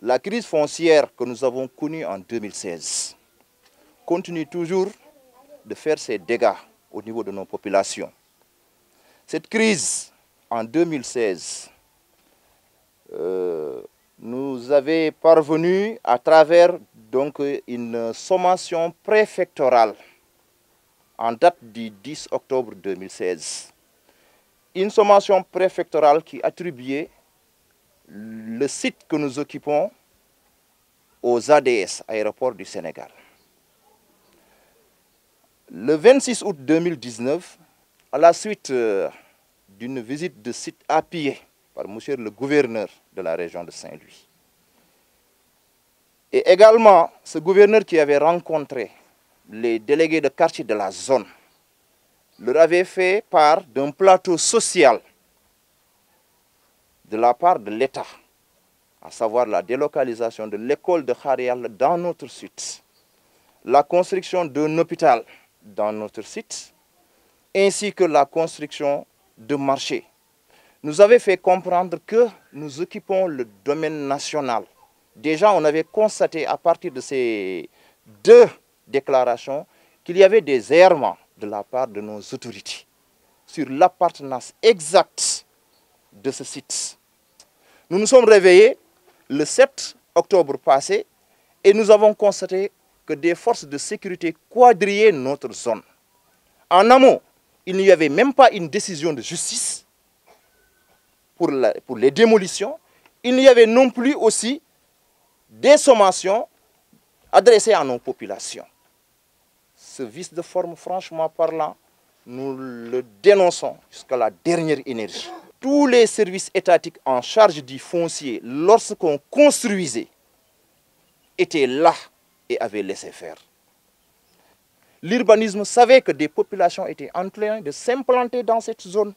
La crise foncière que nous avons connue en 2016 continue toujours de faire ses dégâts au niveau de nos populations. Cette crise, en 2016, euh, nous avait parvenu à travers une sommation préfectorale en date du 10 octobre 2016. Une sommation préfectorale qui attribuait le site que nous occupons aux ADS, Aéroports du Sénégal. Le 26 août 2019, à la suite euh, d'une visite de site à pied par monsieur le gouverneur de la région de Saint-Louis, et également ce gouverneur qui avait rencontré les délégués de quartier de la zone, leur avait fait part d'un plateau social de la part de l'État, à savoir la délocalisation de l'école de Kharial dans notre site, la construction d'un hôpital dans notre site, ainsi que la construction de marchés. Nous avait fait comprendre que nous occupons le domaine national. Déjà, on avait constaté à partir de ces deux déclarations qu'il y avait des errements de la part de nos autorités sur l'appartenance exacte de ce site nous nous sommes réveillés le 7 octobre passé et nous avons constaté que des forces de sécurité quadrillaient notre zone. En amont, il n'y avait même pas une décision de justice pour, pour les démolitions. Il n'y avait non plus aussi des sommations adressées à nos populations. Ce vice de forme, franchement parlant, nous le dénonçons jusqu'à la dernière énergie tous les services étatiques en charge du foncier, lorsqu'on construisait, étaient là et avaient laissé faire. L'urbanisme savait que des populations étaient en train de s'implanter dans cette zone.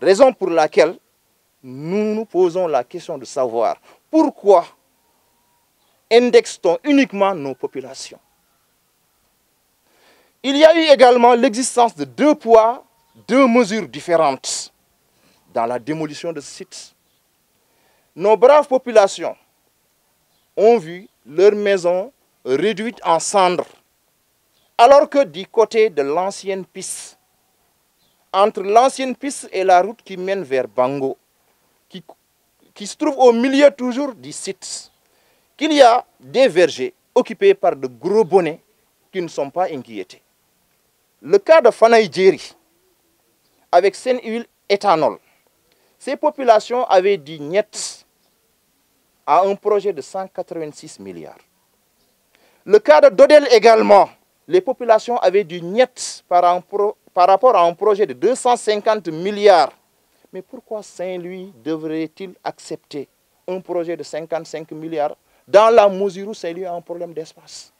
Raison pour laquelle nous nous posons la question de savoir pourquoi indexe-t-on uniquement nos populations Il y a eu également l'existence de deux poids, deux mesures différentes dans la démolition de ce site. Nos braves populations ont vu leurs maisons réduites en cendres, alors que du côté de l'ancienne piste, entre l'ancienne piste et la route qui mène vers Bango, qui, qui se trouve au milieu toujours du site, qu'il y a des vergers occupés par de gros bonnets qui ne sont pas inquiétés. Le cas de Fanaïdjeri, avec saine huile éthanol, ces populations avaient dit niet à un projet de 186 milliards. Le cas de Dodel également, les populations avaient dit niet par, par rapport à un projet de 250 milliards. Mais pourquoi Saint-Louis devrait-il accepter un projet de 55 milliards dans la mesure où Saint-Louis a un problème d'espace?